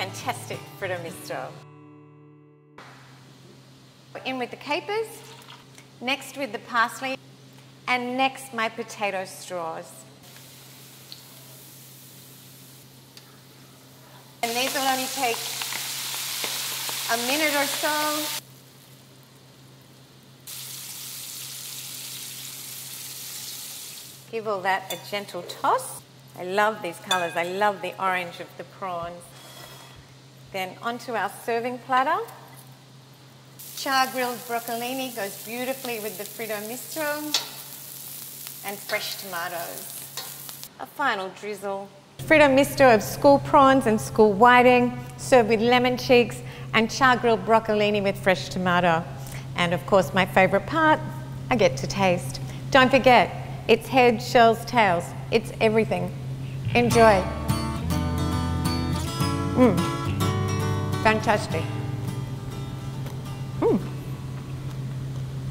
fantastic fritto misto. In with the capers, next with the parsley, and next my potato straws. And these will only take a minute or so. Give all that a gentle toss. I love these colours. I love the orange of the prawns. Then onto our serving platter. Char grilled broccolini goes beautifully with the fritto misto and fresh tomatoes. A final drizzle. Fritto misto of school prawns and school whiting, served with lemon cheeks and char grilled broccolini with fresh tomato. And of course, my favourite part, I get to taste. Don't forget, it's head, shells, tails. It's everything. Enjoy. Mmm. Fantastic. Mmm.